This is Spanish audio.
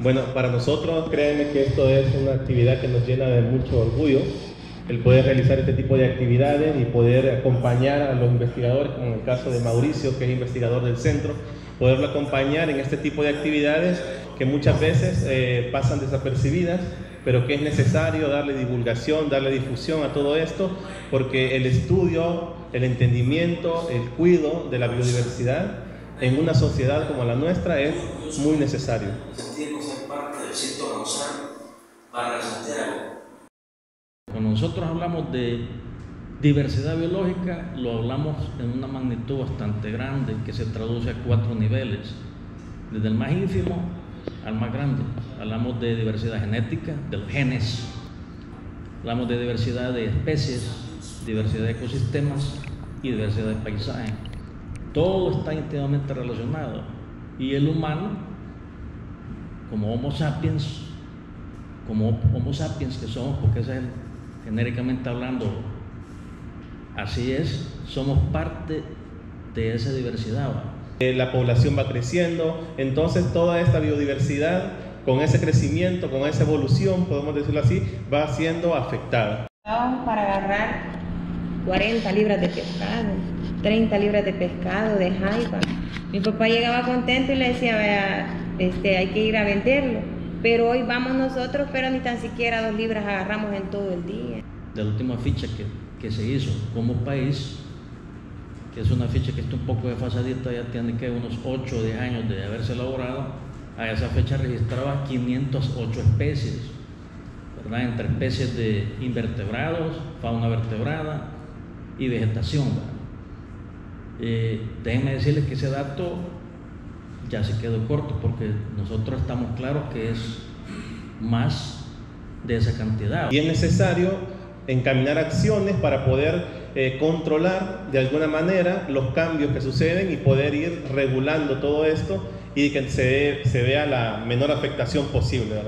Bueno, para nosotros créanme que esto es una actividad que nos llena de mucho orgullo, el poder realizar este tipo de actividades y poder acompañar a los investigadores, como en el caso de Mauricio, que es investigador del centro, poderlo acompañar en este tipo de actividades que muchas veces eh, pasan desapercibidas, pero que es necesario darle divulgación, darle difusión a todo esto, porque el estudio, el entendimiento, el cuidado de la biodiversidad en una sociedad como la nuestra es muy necesario. Del centro para Santiago. Cuando nosotros hablamos de diversidad biológica, lo hablamos en una magnitud bastante grande que se traduce a cuatro niveles, desde el más ínfimo al más grande. Hablamos de diversidad genética, de los genes, hablamos de diversidad de especies, diversidad de ecosistemas y diversidad de paisajes. Todo está íntimamente relacionado y el humano, como Homo sapiens, como Homo sapiens que somos, porque es el, genéricamente hablando, así es, somos parte de esa diversidad. Eh, la población va creciendo, entonces toda esta biodiversidad, con ese crecimiento, con esa evolución, podemos decirlo así, va siendo afectada. Para agarrar 40 libras de pescado, 30 libras de pescado, de jaiba. Mi papá llegaba contento y le decía, vea, este, hay que ir a venderlo. Pero hoy vamos nosotros, pero ni tan siquiera dos libras agarramos en todo el día. De la última ficha que, que se hizo como país, que es una ficha que está un poco desfasadita, ya tiene que unos 8 o 10 años de haberse elaborado, a esa fecha registraba 508 especies, ¿verdad? entre especies de invertebrados, fauna vertebrada y vegetación. Eh, déjenme decirles que ese dato ya se quedó corto porque nosotros estamos claros que es más de esa cantidad. Y es necesario encaminar acciones para poder eh, controlar de alguna manera los cambios que suceden y poder ir regulando todo esto y que se, se vea la menor afectación posible.